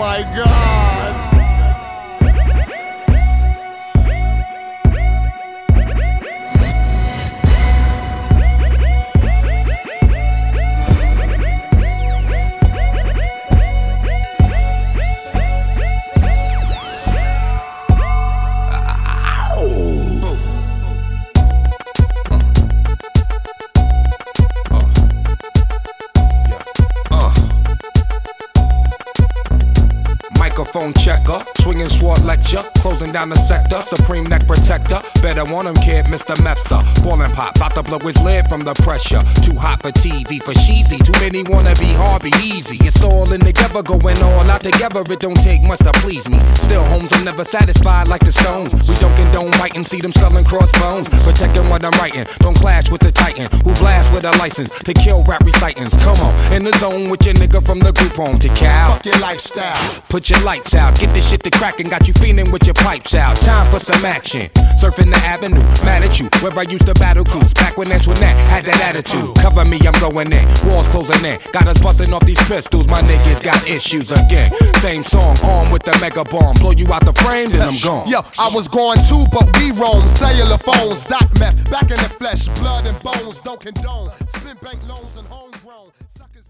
my god. Microphone checker, swinging sword lecture, closing down the sector, supreme neck protector. Better want him, kid, Mr. Mepsa. Ballin' pop, about to blow his lid from the pressure. Too hot for TV, for cheesy. Too many wanna be hard, be easy. It's all in together, going all out together. It don't take much to please me. Still, homes are never satisfied like the stones. We don't condone writing, see them selling crossbones. Protecting what I'm writing, don't clash with the titan who blast with a license to kill rap recitants. Come on, in the zone with your nigga from the group home to Cal. Fuck your lifestyle. Put your lights out, get this shit to crackin', got you feeling with your pipes out. Time for some action. Surfing the avenue, mad at you, where I used to battle cruise. Back when Antoinette had that attitude. Cover me, I'm going in. Walls closing in. Got us busting off these pistols, my niggas got issues again. Same song, armed with the mega bomb. Blow you out the frame, then I'm gone. Yo, I was going too, but we roam. Cellular phones, dot meth, back in the flesh, blood and bones, don't condone. Spin bank loans and homegrown. Suckers